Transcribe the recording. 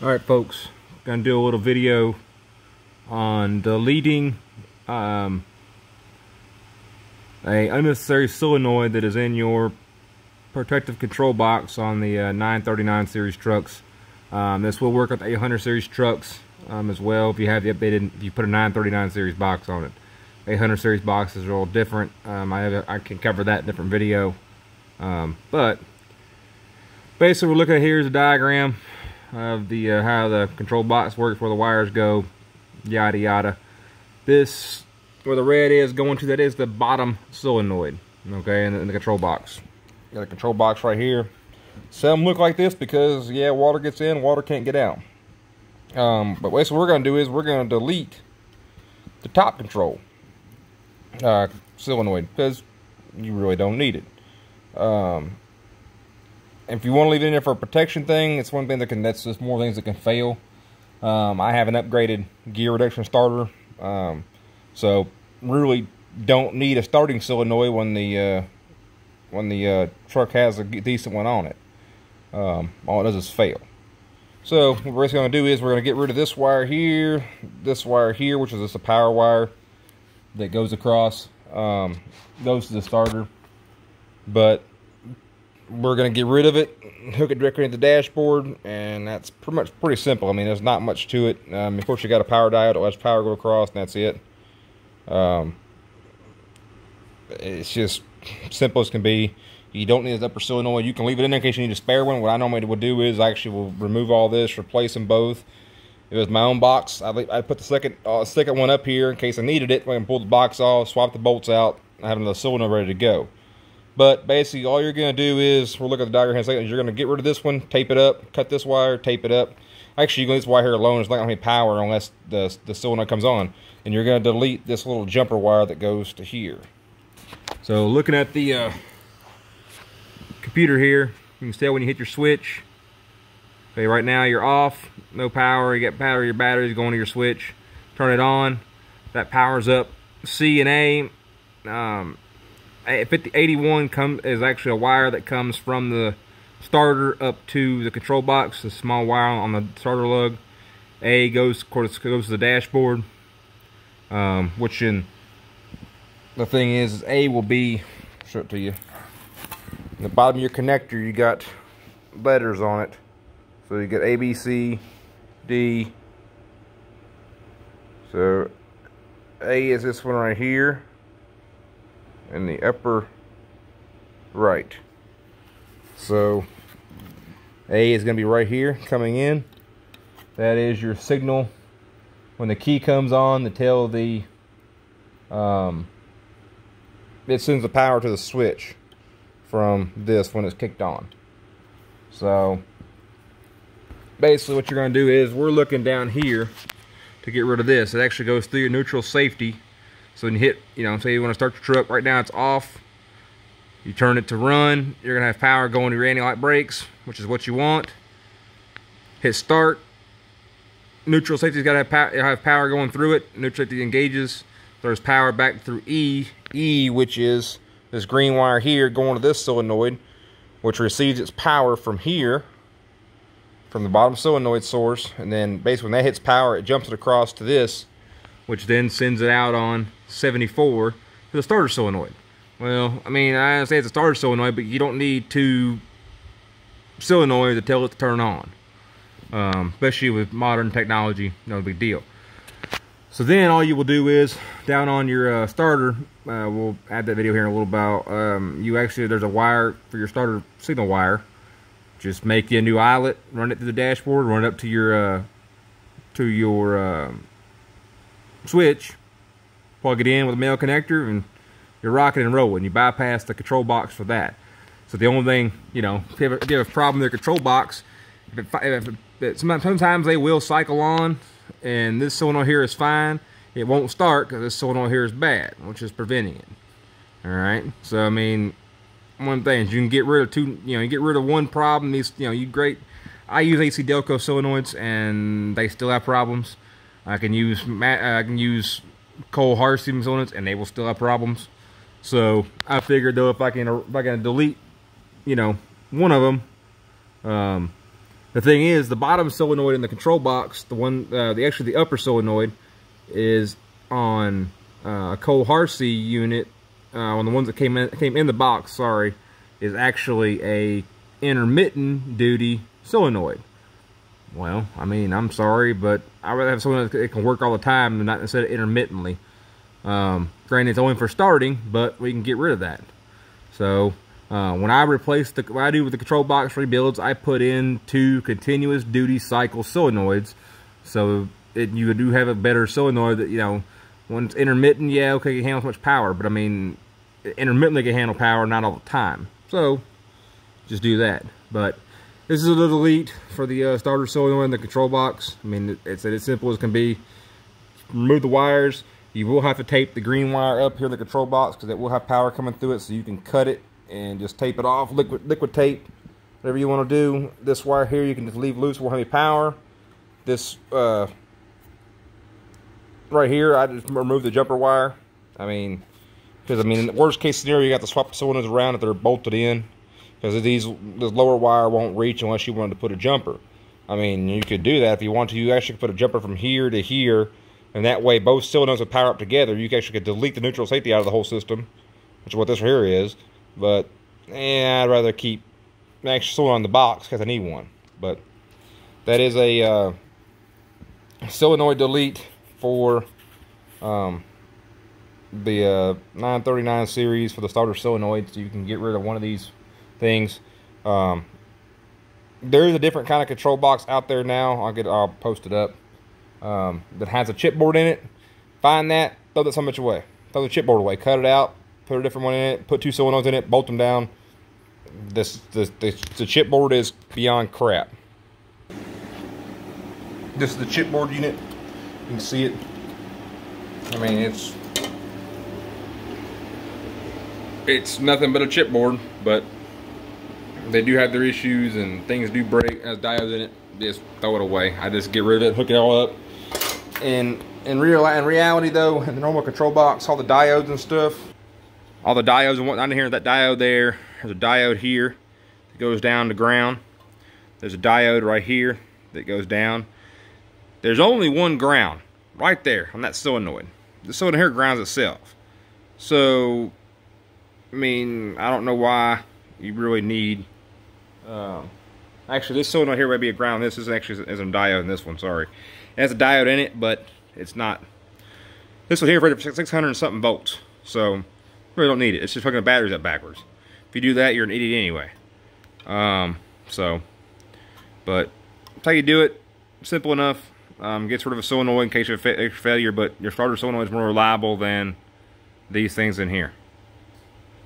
All right, folks, gonna do a little video on deleting um, a unnecessary solenoid that is in your protective control box on the uh, 939 series trucks. Um, this will work with 800 series trucks um, as well if you have the updated, if you put a 939 series box on it. 800 series boxes are all different. Um, I, have can cover that in a different video. Um, but basically, we're looking at here is a diagram of the uh, how the control box works, where the wires go, yada yada. This, where the red is going to, that is the bottom solenoid, okay, in the, the control box. Got a control box right here. Some look like this because, yeah, water gets in, water can't get out. Um, but what we're going to do is we're going to delete the top control uh, solenoid because you really don't need it. Um, if you want to leave it in there for a protection thing, it's one thing that can, that's just more things that can fail. Um, I have an upgraded gear reduction starter. Um, so really don't need a starting solenoid when the, uh, when the uh, truck has a decent one on it. Um, all it does is fail. So what we're going to do is we're going to get rid of this wire here, this wire here, which is just a power wire that goes across, um, goes to the starter. But we're going to get rid of it, hook it directly into the dashboard, and that's pretty much pretty simple. I mean, there's not much to it. Um, of course, you got a power diode that lets power go across, and that's it. Um, it's just simple as can be. You don't need an upper solenoid. You can leave it in there in case you need a spare one. What I normally would do is I actually will remove all this, replace them both. It was my own box, I'd put the second uh, second one up here in case I needed it. I can pull the box off, swap the bolts out, I have another solenoid ready to go. But basically, all you're going to do is, we'll look at the diagram in a second, you're going to get rid of this one, tape it up, cut this wire, tape it up. Actually, you can leave this wire here alone. It's not going to any power unless the, the solenoid comes on. And you're going to delete this little jumper wire that goes to here. So looking at the uh, computer here, you can tell when you hit your switch. Okay, right now you're off, no power. You got power, your battery's going to your switch. Turn it on. That powers up C and A. Um, 5081 come, is actually a wire that comes from the starter up to the control box, a small wire on the starter lug. A goes, of course, goes to the dashboard, um, which in the thing is, A will be, show it to you. In the bottom of your connector, you got letters on it. So you got A, B, C, D. So A is this one right here. In the upper right. So A is going to be right here coming in. That is your signal. When the key comes on to tell the um, it sends the power to the switch from this when it's kicked on. So basically what you're going to do is we're looking down here to get rid of this. It actually goes through your neutral safety. So when you hit, you know, say you want to start your truck, right now it's off. You turn it to run, you're going to have power going to your anti-lock brakes, which is what you want. Hit start. Neutral safety's got to have, power, have power going through it. Neutral safety engages. There's power back through E. E, which is this green wire here going to this solenoid, which receives its power from here, from the bottom solenoid source. And then basically when that hits power, it jumps it across to this, which then sends it out on 74 to the starter solenoid. Well, I mean, I say it's a starter solenoid, but you don't need two solenoids to tell it to turn on. Um, especially with modern technology, no big deal. So then all you will do is, down on your uh, starter, uh, we'll add that video here in a little about, um, you actually, there's a wire for your starter signal wire. Just make you a new eyelet, run it through the dashboard, run it up to your, uh, to your uh, switch, plug it in with a male connector, and you're rocking and rolling. You bypass the control box for that. So the only thing, you know, if you have a, if you have a problem with the control box, if it, if it, sometimes they will cycle on, and this solenoid here is fine. It won't start because this solenoid here is bad, which is preventing it. All right. So I mean, one thing is you can get rid of two. You know, you get rid of one problem. These, you know, you great. I use AC Delco solenoids, and they still have problems. I can use I can use Cole Hardesty solenoids, and they will still have problems. So I figured though, if I can if I can delete, you know, one of them, um, The thing is, the bottom solenoid in the control box, the one, uh, the actually the upper solenoid, is on uh, a Cole Hersee unit. Uh, on the ones that came in, came in the box, sorry, is actually a intermittent duty solenoid. Well, I mean, I'm sorry, but I'd have something that can work all the time and not instead of intermittently. Um, granted, it's only for starting, but we can get rid of that. So uh, when I replace the, what I do with the control box rebuilds, I put in two continuous duty cycle solenoids. So it, you do have a better solenoid that, you know, when it's intermittent, yeah, okay, you handle so much power, but I mean, intermittently can handle power, not all the time. So just do that. But this is a little delete for the uh, starter solenoid and the control box. I mean, it's as simple as can be. Remove the wires. You will have to tape the green wire up here in the control box because it will have power coming through it, so you can cut it and just tape it off, liquid liquid tape, whatever you want to do. This wire here you can just leave loose, won't have any power. This uh, right here, I just remove the jumper wire. I mean, because I mean, in the worst case scenario, you got to swap the cylinders around if they're bolted in, because these this lower wire won't reach unless you wanted to put a jumper. I mean, you could do that if you want to. You actually could put a jumper from here to here, and that way both cylinders would power up together. You actually could delete the neutral safety out of the whole system, which is what this here is. But, eh, I'd rather keep actually cylinder on the box because I need one. But that is a uh, solenoid delete for um, the uh, 939 series for the starter solenoid. So you can get rid of one of these things. Um, there is a different kind of control box out there now. I'll get I'll post it up. Um, that has a chipboard in it. Find that, throw that so much away. Throw the chipboard away. Cut it out, put a different one in it, put two solenoids in it, bolt them down. This, this, this the chipboard is beyond crap. This is the chipboard unit. You can see it. I mean, it's it's nothing but a chipboard, but they do have their issues and things do break as diodes in it. Just throw it away. I just get rid of it, hook it all up. And in real in reality though, in the normal control box, all the diodes and stuff, all the diodes and whatnot in here, that diode there, there's a diode here that goes down to ground. There's a diode right here that goes down. There's only one ground right there on that solenoid. The solenoid here grounds itself. So, I mean, I don't know why you really need, um, actually this solenoid here would be a ground. This is actually is a diode in this one, sorry. It has a diode in it, but it's not. This one here for 600 and something volts. So, really don't need it. It's just hooking the batteries up backwards. If you do that, you're an idiot anyway. Um, so, but that's how you do it. Simple enough. Um, gets rid of a solenoid in case of a failure, but your starter solenoid is more reliable than these things in here.